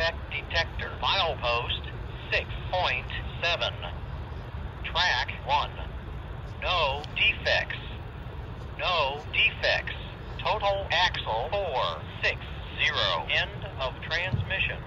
Defect Detector. Milepost 6.7. Track 1. No defects. No defects. Total axle 460. End of transmission.